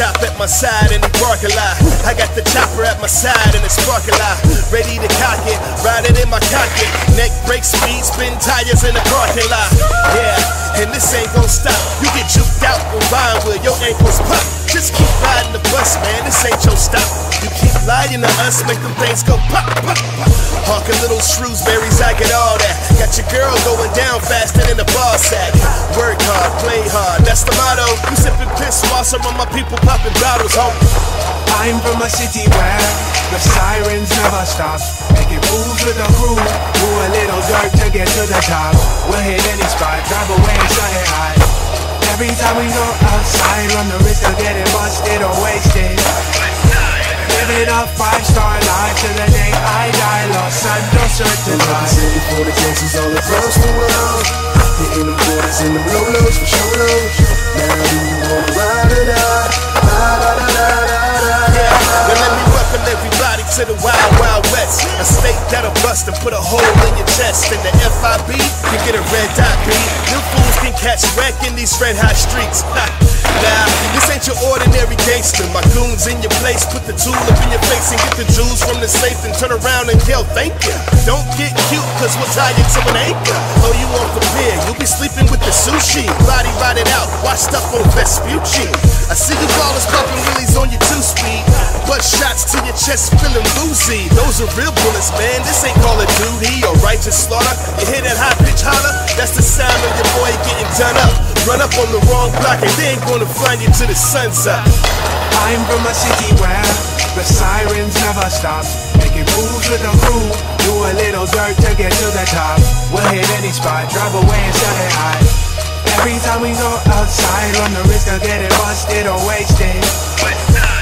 Chop at my side in the parking lot. I got the chopper at my side in the sparking lot. Ready to cock it, ride it in my cockpit. Neck break speed, spin tires in the parking lot. Yeah, and this ain't gon' stop. You get juked out when Vinewood, your ankles pop. Just keep riding bus, man. This ain't your stop. You keep lying to us, make them things go pop, pop, pop. Hawking little Shrewsbury's, I get all that. Got your girl going down faster than a bar sack. Work hard, play hard, that's the motto. You sipping piss while some of my people popping bottles, home. I'm from a city where the sirens never stop. Making moves with the crew, do a little dirt to get to the top. We'll hit any spot, drive away and something hot. Every time we go outside, run the risk of getting busted or five-star to the day I die, Los Santos certified. Representing for the gangsters all across the world. Hitting them quarters and them lolos for shows. Now do you wanna ride or die? Ride, ride, ride, ride, ride, Yeah, now let me welcome everybody to the Wild that'll bust and put a hole in your chest. And the FIB can get a red dot beat. Them fools can catch wreck in these red hot streets. Nah, this ain't your ordinary gangster. My goons in your place, put the tool up in your face and get the jewels from the safe and turn around and yell thank you. Don't get cute, cause we'll tie you to an anchor. Oh, you won't prepare, you'll be sleeping with the sushi. Body rotted out, washed up on Vespucci. I see you ballers popping willies on your two shots to your chest, feeling woozy. Those are real bullets, man. This ain't Call of Duty or righteous slaughter. You hear that high pitch holler? That's the sound of your boy getting done up. Run up on the wrong block and they ain't gonna find you till the sun's up. I'm from a city where the sirens never stop. Making moves with the crew, do a little dirt to get to the top. We'll hit any spot, drive away and shut it hot. Every time we go outside, run the risk of getting busted or wasted.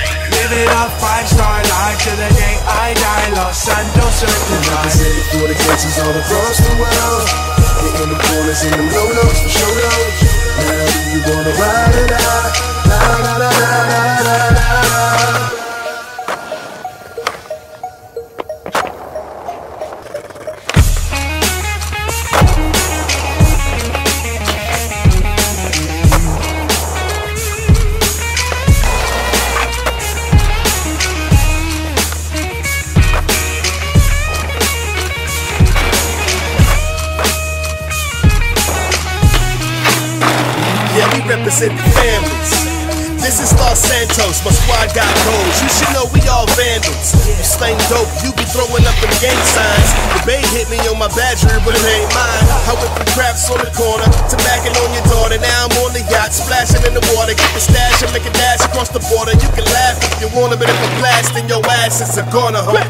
Living a five-star life to the day I die, Los Santos certified. Representing for the gangsters all across the world. Hitting them corners and them lolos for shows. Now do you wanna ride or die? Ride, ride, ride, ride, ride, the families. This is Los Santos, my squad got goals. You should know we all vandals. You slang dope, you be throwing up them gang signs. The bay hit me on my badger, but it ain't mine. I went from craps on the corner to macking on your daughter. Now I'm on the yacht, splashing in the water. Get the stash and make a dash across the border. You can laugh if you wanna, but if I blast, then your ass is a goner, huh?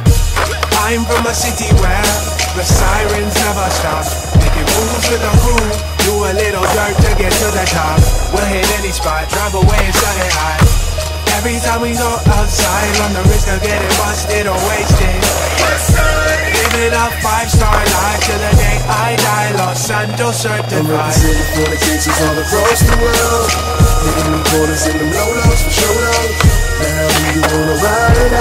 I'm from a city where the sirens never stop. Making moves with the crew, do a little dirt to get to the top. We'll hit any spot, drive away and shut it hot. Every time we go outside, run the risk of getting busted or wasted. Living a five-star life to the day I die, Los Santos certified. I'm representing for the gangsters all across the world. Hitting them corners and them lolos for shows. Now do you wanna ride die?